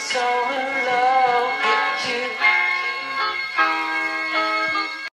so in love.